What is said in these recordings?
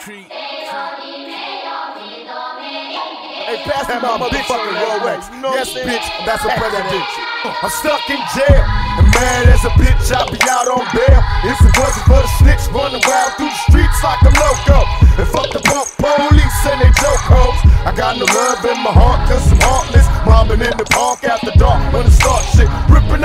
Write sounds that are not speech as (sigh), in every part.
Creek. Hey, pass me my motherfucking Rolex. Yes, bitch, that's a president. (laughs) I'm stuck in jail, and mad as a bitch, I'll be out on bail. If it wasn't for the snitch running wild through the streets like a loco, and fuck the punk police and they joke hoes. I got no love in my heart, cause I'm heartless. Mobbing in the park after dark when it start shit. Ripping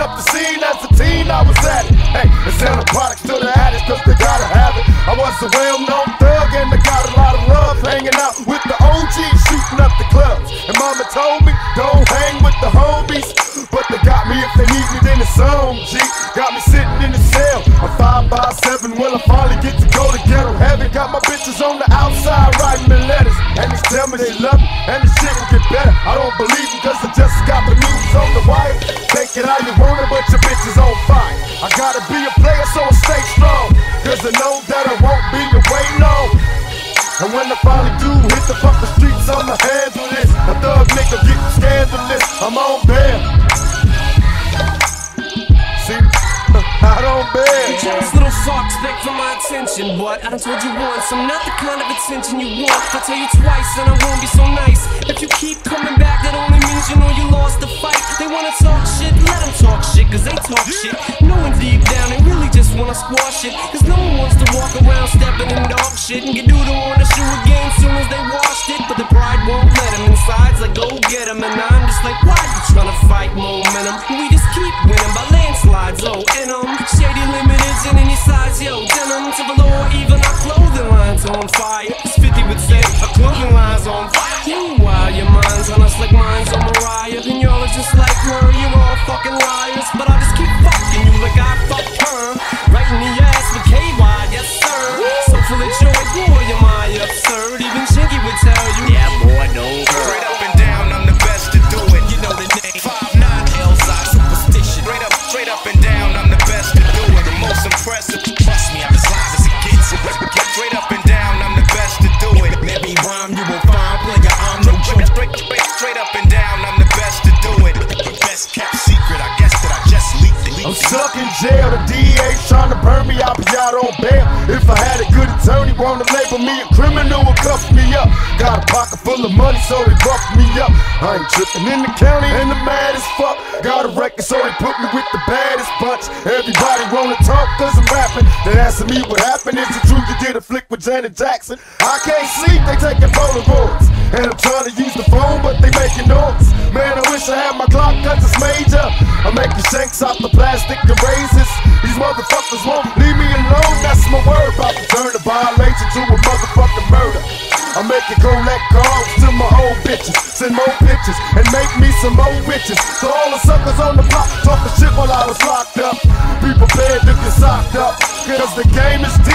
But they got me if they need me, then it's on, G. Got me sitting in the cell. I'm five by seven, will I finally get to go to ghetto heaven? Got my bitches on the outside writing me letters. And they tell me they love me, and the shit will get better. I don't believe them, cause I just got the news on the wire. Take it how you want it, but your bitch is on fire. I gotta be a player, so I stay strong. Cause I know that I won't be long. And when I finally do hit the fucking streets, I'ma handle this. A thug nigga get scandalous. I'm on bail. See, (laughs) I don't You bail. jealous little fucks beg for my attention, but I done told you once, I'm not the kind of attention you want. I tell you twice, then I won't be so nice. If you keep coming back, that only means you know you lost the fight. They wanna talk shit, let them talk shit, cause they talk shit. Knowing deep down, they really just wanna squash it. Cause no one wants to walk around stepping in dog shit and get doodle on the they washed it. But the pride won't let them it's like go get them. And I'm just like, why you trying to fight momentum? We just keep winning by landslides, oh, and um, shady limiteds in any size, yo, denim to the below, even our clothing lines on fire. As 50 would say, I'm stuck in jail. The DA's trying to burn me. I'll be out on bail. If I had a good attorney, wanna label me a criminal or cuff me up. Got a pocket full of money, so they buff me up. I ain't tripping in the county, and the mad as fuck. Got a record, so they put me with the baddest bunch. Everybody wanna talk, cause I'm rapping. They asking me what happened. Is it true you did a flick with Janet Jackson? I can't sleep, they taking Polaroids. And I'm trying to use the phone, but they making noise. Man, I wish I had my clock, cause it's major. I make the shanks out the plastic and razors. These motherfuckers won't leave me alone. That's my word. About to turn a violation to a motherfucking murder. I make it go let calls to my old bitches. Send more pictures and make me some more bitches. So all the suckers on the block talking shit while I was locked up. Be prepared to get socked up. Cause the game is deep.